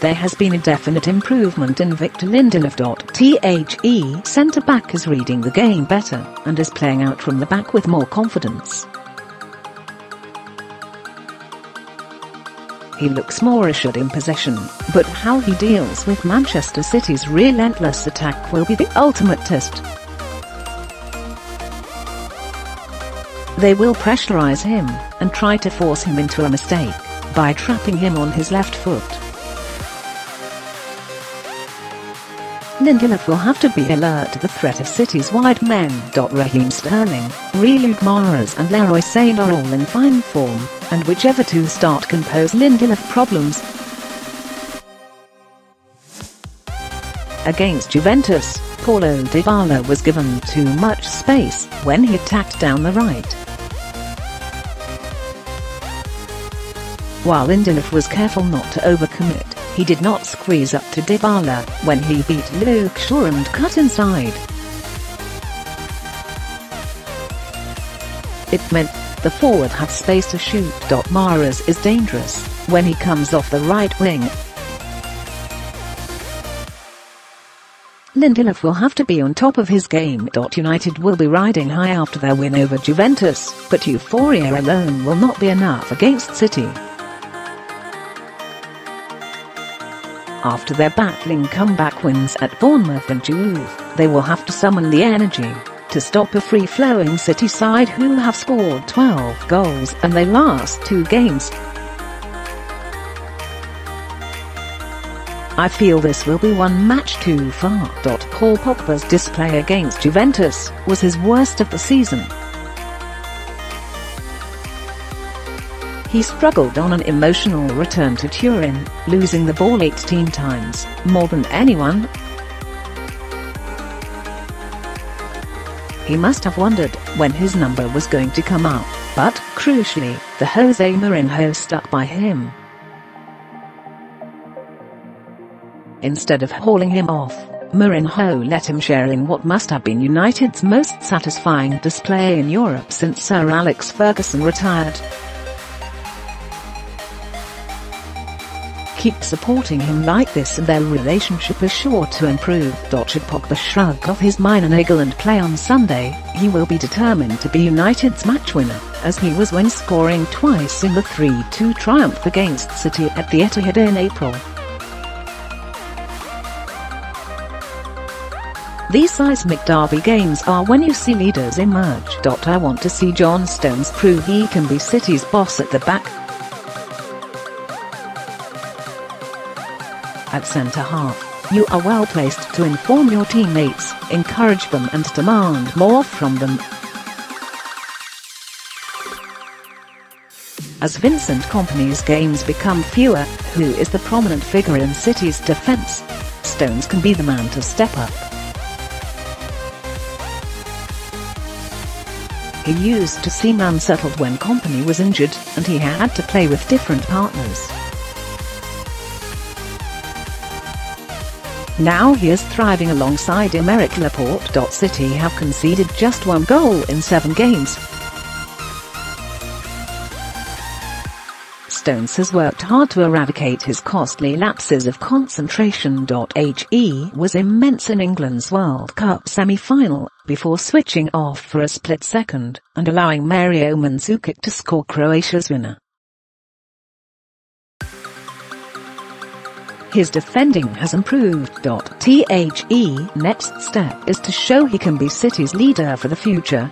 there has been a definite improvement in Victor Lindelof. The centre-back is reading the game better and is playing out from the back with more confidence. He looks more assured in possession, but how he deals with Manchester City's relentless attack will be the ultimate test. They will pressurise him and try to force him into a mistake by trapping him on his left foot. Lindelof will have to be alert to the threat of City's wide men. Raheem Sterling, Riyad Mahrez and Leroy Sane are all in fine form, and whichever two start can pose Lindelof problems. Against Juventus, Paulo Dybala was given too much space when he attacked down the right. While Lindelof was careful not to overcommit, he did not squeeze up to Dybala when he beat Luke Shaw and cut inside. It meant the forward had space to shoot. Mahrez is dangerous when he comes off the right wing. Lindelof will have to be on top of his game. United will be riding high after their win over Juventus, but euphoria alone will not be enough against City. After their battling comeback wins at Bournemouth and Juve, they will have to summon the energy to stop a free-flowing City side who have scored 12 goals in their last two games. I feel this will be one match too far. Paul Pogba's display against Juventus was his worst of the season. He struggled on an emotional return to Turin, losing the ball 18 times, more than anyone. He must have wondered when his number was going to come up, but, crucially, the Jose Mourinho stuck by him. Instead of hauling him off, Mourinho let him share in what must have been United's most satisfying display in Europe since Sir Alex Ferguson retired. Keep supporting him like this and their relationship is sure to improve. Should Pogba shrug off his minor niggle and play on Sunday, he will be determined to be United's match winner, as he was when scoring twice in the 3-2 triumph against City at the Etihad in April. These seismic derby games are when you see leaders emerge. I want to see John Stones prove he can be City's boss at the back, At centre half, you are well placed to inform your teammates, encourage them and demand more from them. As Vincent Kompany's games become fewer, who is the prominent figure in City's defence? Stones can be the man to step up. He used to seem unsettled when Kompany was injured, and he had to play with different partners. Now he is thriving alongside Aymeric Laporte. City have conceded just one goal in seven games. Stones has worked hard to eradicate his costly lapses of concentration. He was immense in England's World Cup semi-final, before switching off for a split second, and allowing Mario Mandzukic to score Croatia's winner. His defending has improved. The next step is to show he can be City's leader for the future.